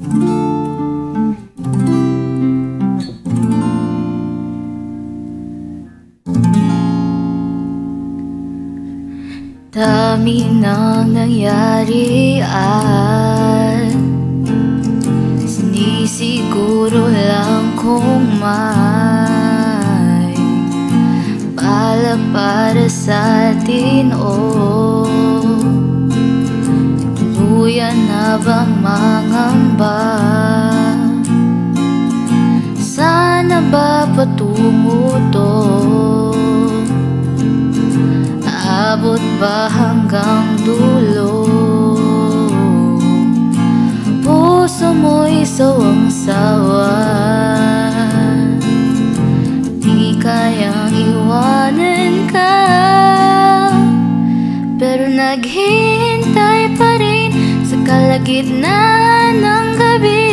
Dami nang nangyari at Sinisiguro lang kung may Bala para sa atin o oh. Ba patungo to? Aabot ba hanggang dulo? Puso mo'y sawang sawa Di kayang iwanan ka. Pero naghihintay pa rin Sa kalagitnaan ng gabi.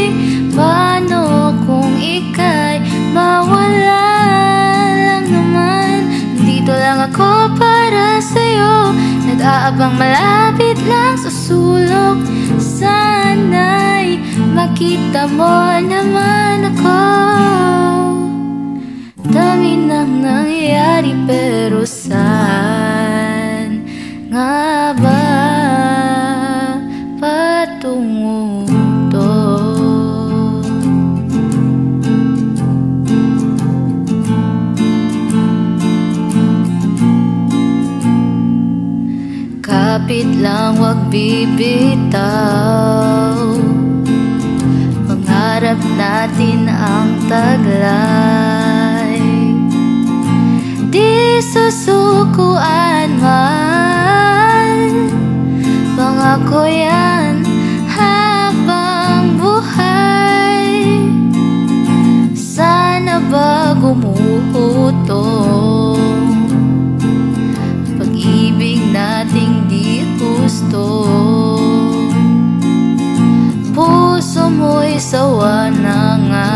Paano kung ika'y mawala lang naman. Dito lang ako para sa'yo. Nag-aabang malapit lang sa sulok. Sana'y makita mo naman ako. Dami nang nangyayari pero Kapit lang wag bibitaw. Pangarap natin ang taglay. Di susukuan man Pangako yan habang buhay. Sana ba gumuhutong sawa na nga.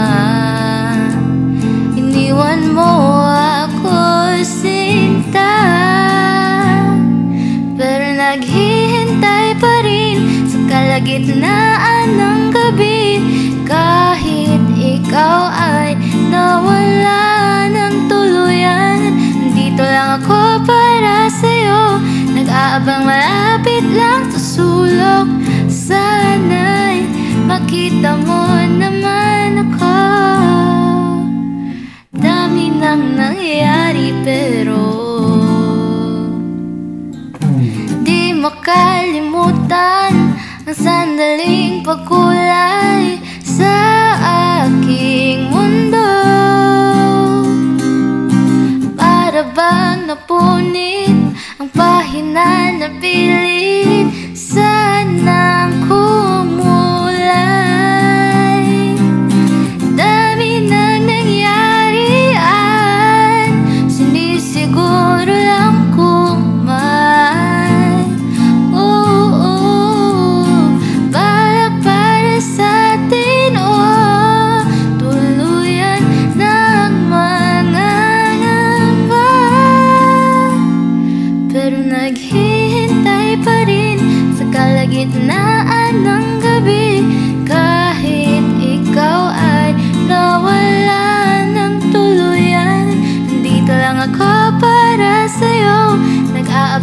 Iniwan mo ako sinta. Pero naghihintay pa rin Sa kalagitnaan ng gabi. Kahit ikaw ay nawala ng tuluyan Dito lang ako para sa'yo. Nag-aabang malapit lang sa sulok. Sana'y makita mo naman ako. Dami nang nangyayari pero Di makalimutan ang sandaling pagkulay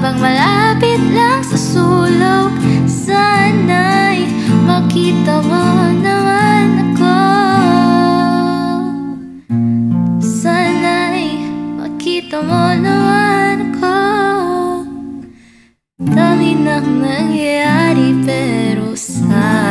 Nag-aabang malapit lang sa sulok Sana'y makita mo naman ako. Sana'y makita mo naman ako. Dami nang nangyayari pero saan